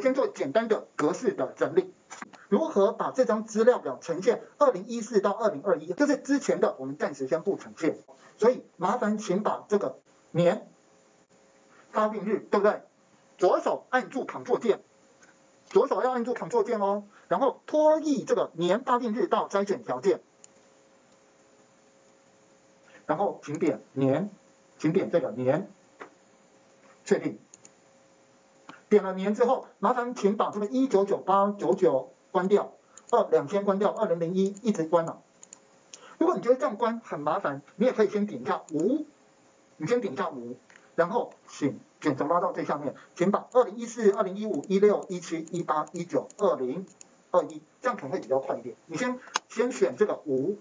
先做简单的格式的整理。如何把这张资料表呈现二零一四到二零二一？就是之前的我们暂时先不呈现。所以麻烦请把这个年发病日，对不对？左手按住 Ctrl 键，左手要按住 Ctrl 键哦。然后拖移这个年发病日到筛选条件，然后请点年，请点这个年，确定。点了年之后，麻烦请把这个一九九八九九关掉，二两千关掉，二零零一一直关了。如果你觉得这样关很麻烦，你也可以先点一下无，你先点一下无，然后请选择拉到最下面，请把二零一四、二零一五、一六、一七、一八、一九、二零、二一，这样可能会比较快一点。你先先选这个无，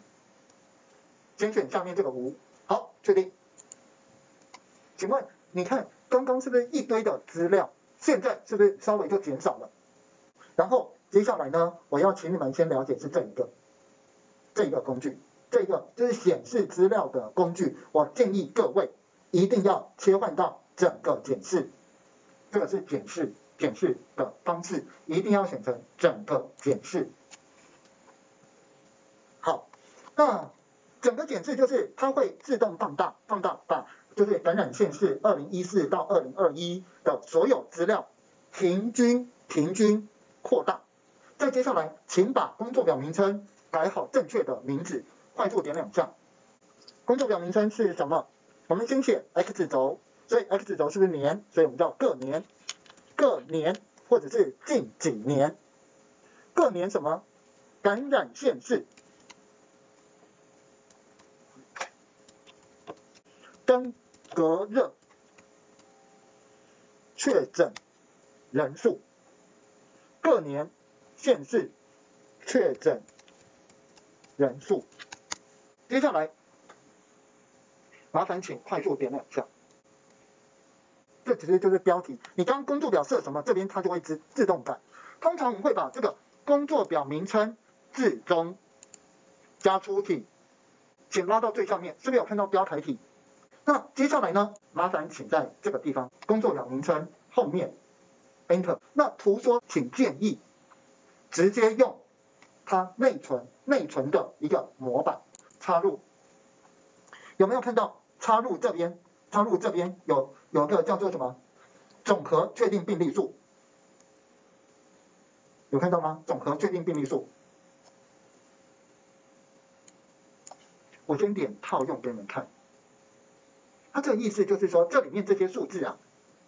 先选下面这个无，好，确定。请问你看刚刚是不是一堆的资料？现在是不是稍微就减少了？然后接下来呢，我要请你们先了解是这一个，这一个工具，这个就是显示资料的工具。我建议各位一定要切换到整个检视，这个是检视检视的方式，一定要选成整个检视。好，那整个检视就是它会自动放大，放大把。就是感染线是二零一四到二零二一的所有资料平均平均扩大。再接下来，请把工作表名称改好正确的名字，快速点两下。工作表名称是什么？我们先写 x 轴，所以 x 轴是不是年？所以我们叫各年，各年或者是近几年，各年什么？感染线是登。隔热确诊人数，各年县市确诊人数。接下来，麻烦请快速点两下。这其实就是标题。你刚工作表设什么，这边它就会自自动改。通常我们会把这个工作表名称字中加粗体，请拉到最上面，是不是有看到标题体？那接下来呢？麻烦请在这个地方工作表名称后面 Enter。那图说，请建议直接用它内存内存的一个模板插入。有没有看到插入这边？插入这边有有个叫做什么？总和确定病例数。有看到吗？总和确定病例数。我先点套用给你们看。它这个意思就是说，这里面这些数字啊，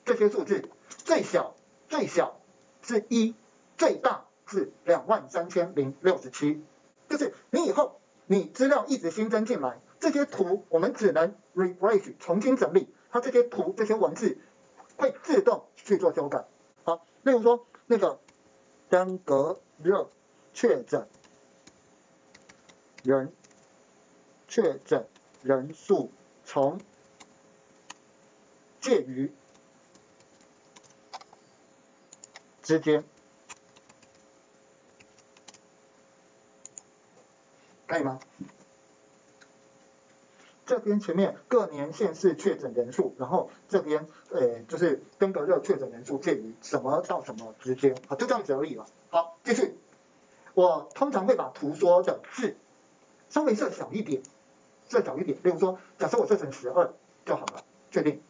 这些数字最小最小是一，最大是两万三千零六十七。就是你以后你资料一直新增进来，这些图我们只能 refresh 重新整理，它这些图这些文字会自动去做修改。好，例如说那个登革热确诊人确诊人数从介于之间，可以吗？这边前面各年县市确诊人数，然后这边呃就是登革热确诊人数介于什么到什么之间，好就这样子而已了。好，继续。我通常会把图说的字稍微设小一点，设小一点。例如说，假设我设成十二就好了，确定。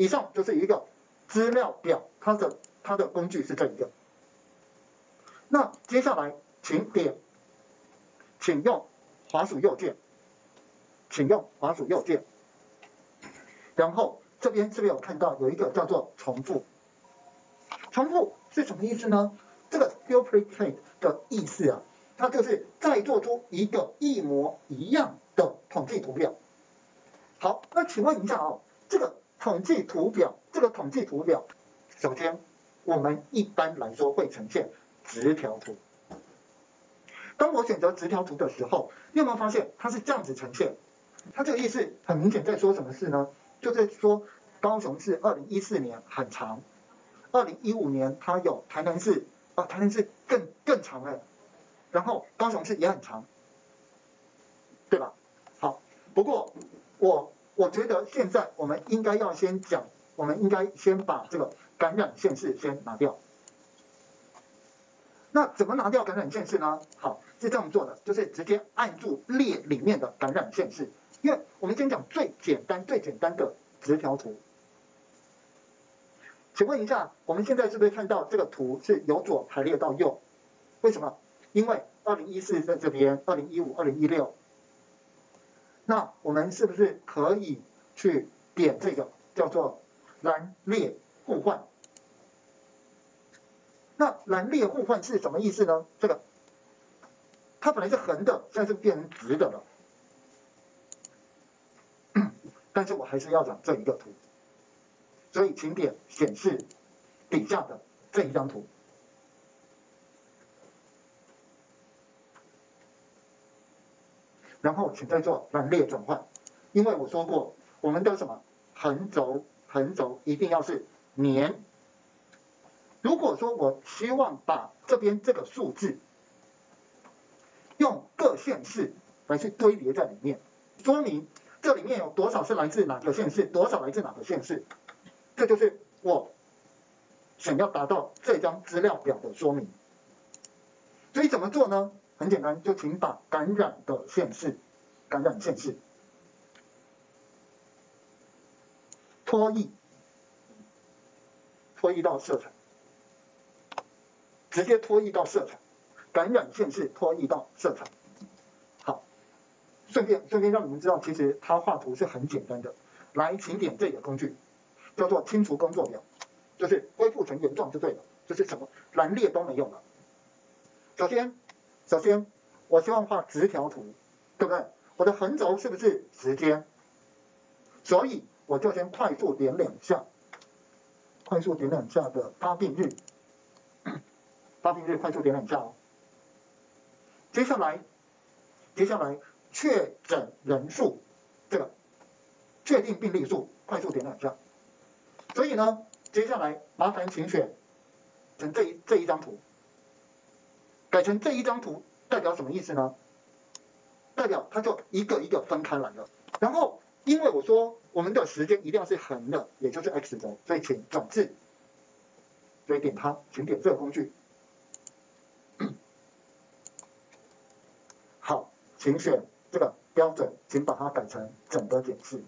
以上就是一个资料表，它的它的工具是这一个。那接下来，请点，请用滑鼠右键，请用滑鼠右键。然后这边是不是有看到有一个叫做重复？重复是什么意思呢？这个 duplicate 的意思啊，它就是再做出一个一模一样的统计图表。好，那请问一下啊，这个。统计图表，这个统计图表，首先我们一般来说会呈现直条图。当我选择直条图的时候，你有没有发现它是这样子呈现？它这个意思很明显在说什么事呢？就是说高雄市二零一四年很长，二零一五年它有台南市，啊台南市更更长哎，然后高雄市也很长，对吧？好，不过我。我觉得现在我们应该要先讲，我们应该先把这个感染限制先拿掉。那怎么拿掉感染限制呢？好，是这样做的，就是直接按住列里面的感染限制。因为我们先讲最简单、最简单的直条图。请问一下，我们现在是不是看到这个图是由左排列到右？为什么？因为二零一四在这边，二零一五、二零一六。那我们是不是可以去点这个叫做栏列互换？那栏列互换是什么意思呢？这个它本来是横的，现在是变成直的了。但是我还是要讲这一个图，所以请点显示底下的这一张图，然后请再做栏列转换，因为我说过我们的什么横轴横轴一定要是年，如果说我希望把这边这个数字用各县市来去堆叠在里面，说明。这里面有多少是来自哪个县市，多少来自哪个县市，这就是我想要达到这张资料表的说明。所以怎么做呢？很简单，就请把感染的县市、感染县市拖移，拖移到色彩，直接拖移到色彩，感染县市拖移到色彩。好顺便顺便让你们知道，其实它画图是很简单的。来，请点这个工具，叫做清除工作表，就是恢复成原状就对了。就是什么栏列都没有了。首先，首先我希望画直条图，对不对？我的横轴是不是时间？所以我就先快速点两下，快速点两下的发病日，发病日快速点两下哦。接下来，接下来。确诊人数，这个确定病例数，快速点两下。所以呢，接下来麻烦请选成这一这一张图，改成这一张图代表什么意思呢？代表它就一个一个分开来了。然后因为我说我们的时间一定要是横的，也就是 x 轴，所以请转至，所以点它，请点这个工具。好，请选。这个标准，请把它改成整个检视。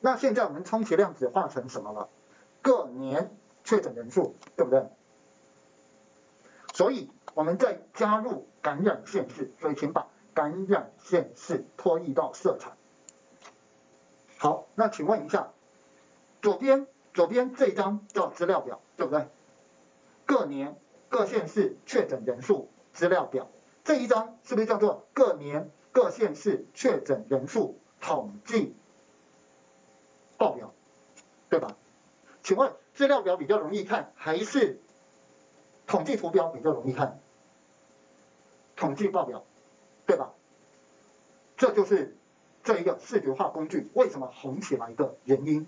那现在我们充其量只画成什么了？各年确诊人数，对不对？所以我们再加入感染县市，所以请把感染县市拖移到色彩。好，那请问一下，左边左边这张叫资料表，对不对？各年各县市确诊人数资料表，这一张是不是叫做各年？各县市确诊人数统计报表，对吧？请问资料表比较容易看，还是统计图表比较容易看？统计报表，对吧？这就是这一个视觉化工具为什么红起来的原因。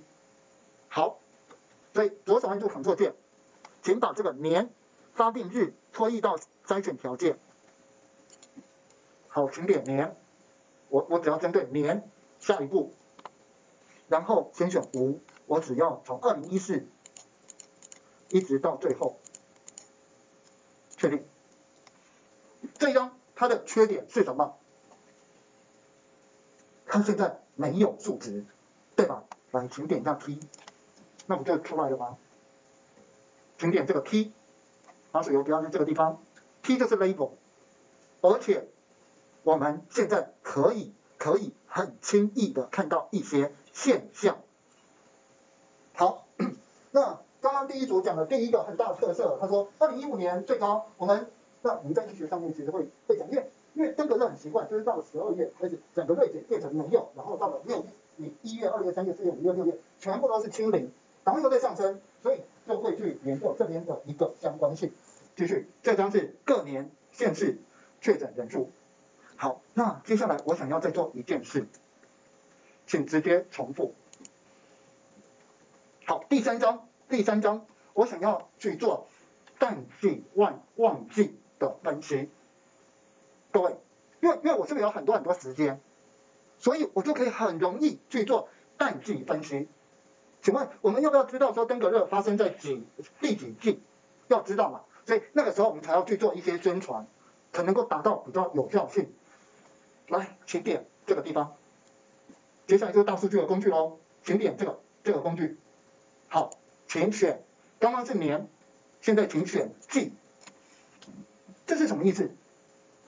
好，所以左手按住 Ctrl 键，请把这个年发病日拖移到筛选条件。好，请点年，我我只要针对年下一步，然后先选无，我只要从二零一四一直到最后，确定。这张它的缺点是什么？它现在没有数值，对吧？来，请点一下 T，那不就出来了吗？请点这个 T，把水油标在这个地方，T 就是 label，而且。我们现在可以可以很轻易的看到一些现象。好，那刚刚第一组讲的第一个很大的特色，他说二零一五年最高，我们那我们在医学上面其实会会讲，因为因为登革热很奇怪，就是到了十二月开始整个锐减变成没有，然后到了六月，你一月、二月、三月、四月、五月、六月全部都是清零，然后又在上升，所以就会去研究这边的一个相关性。继续，这张是各年县市确诊人数。好，那接下来我想要再做一件事，请直接重复。好，第三章，第三章，我想要去做淡季旺旺季的分析。各位，因为因为我这边有很多很多时间，所以我就可以很容易去做淡季分析。请问我们要不要知道说登革热发生在几第几季？要知道嘛，所以那个时候我们才要去做一些宣传，才能够达到比较有效性。来，请点这个地方，接下来就是大数据的工具喽，请点这个这个工具。好，请选，刚刚是年，现在请选季，这是什么意思？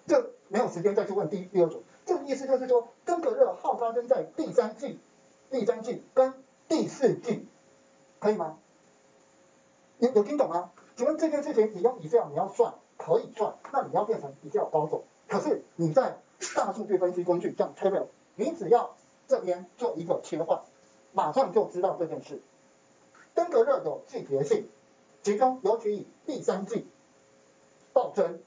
这没有时间再去问第第二组，这个意思就是说登革热好发生在第三季、第三季跟第四季，可以吗？有有听懂吗？请问这件事情你用 Excel 你要算可以算，那你要变成 Excel 包总。可是你在大数据分析工具像 Table，你只要这边做一个切换，马上就知道这件事。登革热有季节性，其中尤其以第三季暴增，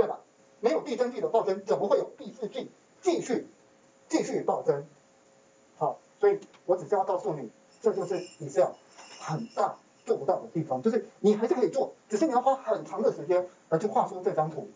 对吧？没有递增句的暴增，怎么会有第四季继续继续暴增？好，所以我只是要告诉你，这就是你这样很大。做不到的地方，就是你还是可以做，只是你要花很长的时间来去画出这张图。